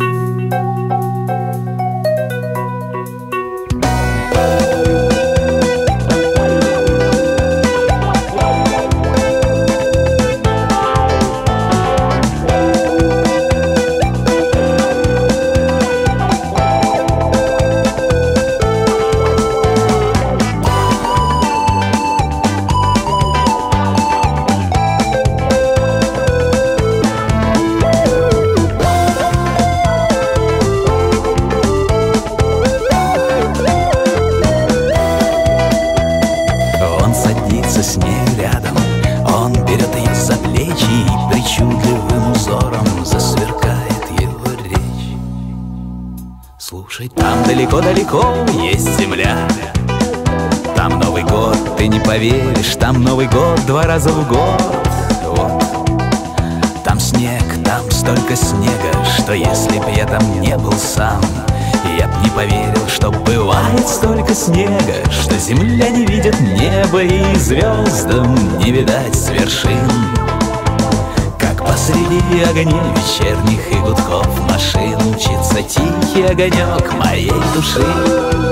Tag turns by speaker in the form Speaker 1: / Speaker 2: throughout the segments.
Speaker 1: Он с ней рядом. Он берет ее за плечи И причудливым узором Засверкает его речь. Слушай, там далеко-далеко есть земля. Там Новый год, ты не поверишь Там Новый год два раза в год. Вот там снег, там столько снега, что если б я там не был сам, не поверил, что бывает столько снега, что земля не видит неба и звездам не видать с вершин. Как посреди огней вечерних и гудков машин Мчится тихий огонек моей души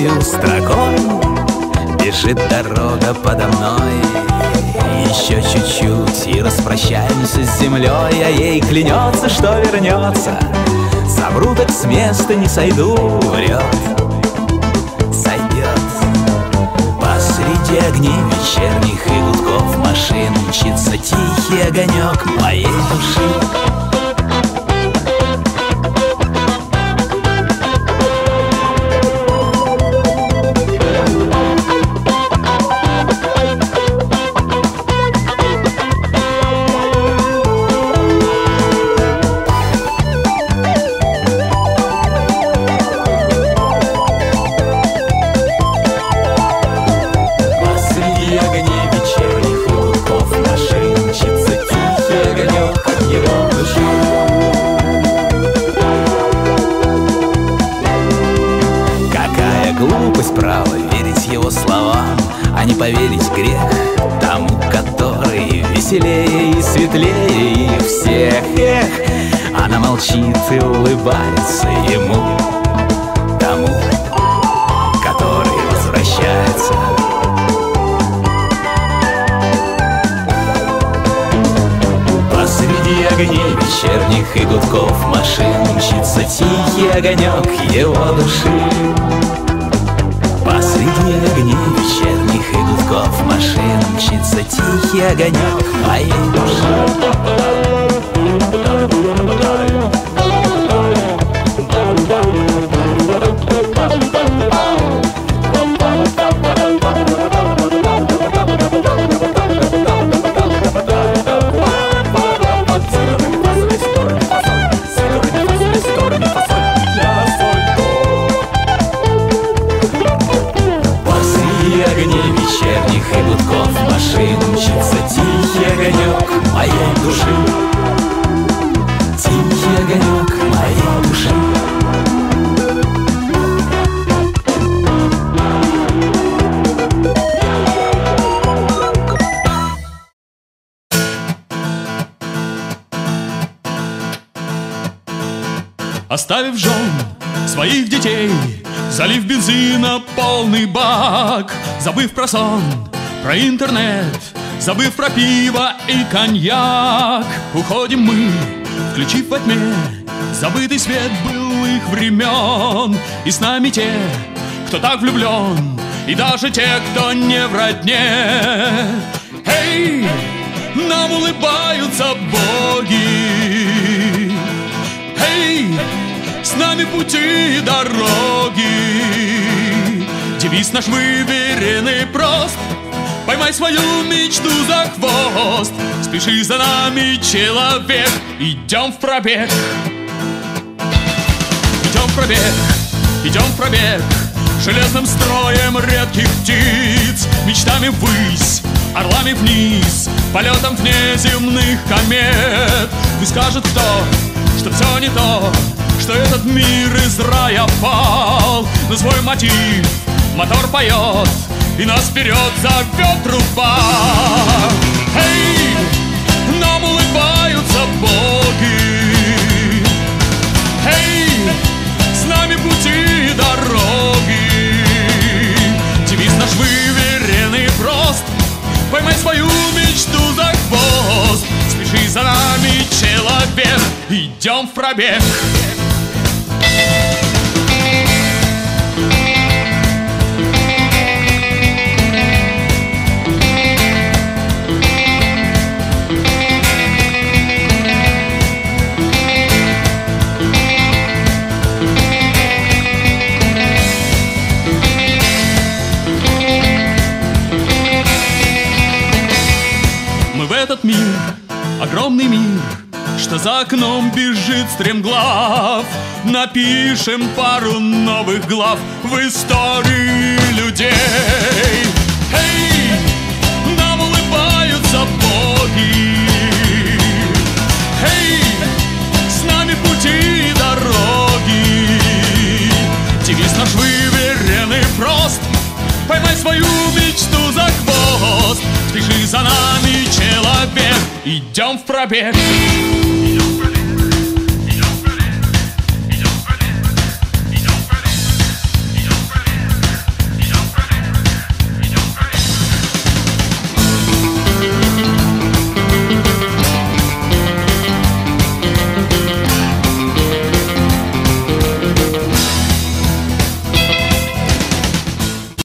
Speaker 1: упрямую строкой Бежит дорога подо мной. Еще чуть-чуть и распрощаемся с землей А ей клянется, что вернется. Совру так с места не сойду, врет. Сойдет. Посреди огней вечерних и гудков машин Мчится тихий огонек моей души верить его словам А не поверить грех тому, который Веселее и светлее всех. Эх, она молчит и улыбается ему Тому, который возвращается. Посреди огней вечерних и гудков машин Мчится тихий огонек его души Посреди огней вечерних и гудков машин Мчится тихий огонек моей души
Speaker 2: Оставив жен своих детей Залив бензина полный бак Забыв про сон, про интернет Забыв про пиво и коньяк. Уходим мы, включив во тьме Забытый свет былых времен. И с нами те, кто так влюблен И даже те, кто не в родне. Эй, нам улыбаются боги нами пути и дороги. Девиз наш выверенный прост. Поймай свою мечту за хвост. Спеши за нами, человек. Идем в пробег. Пробег, идем в пробег. Железным строем редких птиц. Мечтами ввысь, орлами вниз. Полетом внеземных комет. Пусть скажет кто, что все не то Что этот мир из рая пал. На свой мотив мотор поет И нас вперед зовет труба Эй, нам улыбаются боги. Эй, с нами пути дороги. Девиз наш выверен и прост. Поймай свою мечту за хвост. Спеши за нами, человек. Идем в пробег огромный мир Что за окном бежит стремглав. Напишем пару новых глав В истории людей. Эй, нам улыбаются боги. Эй, с нами пути и дороги. Девиз наш выверен и прост. Поймай свою мечту за хвост. Спеши за нами, человек Идем в пробег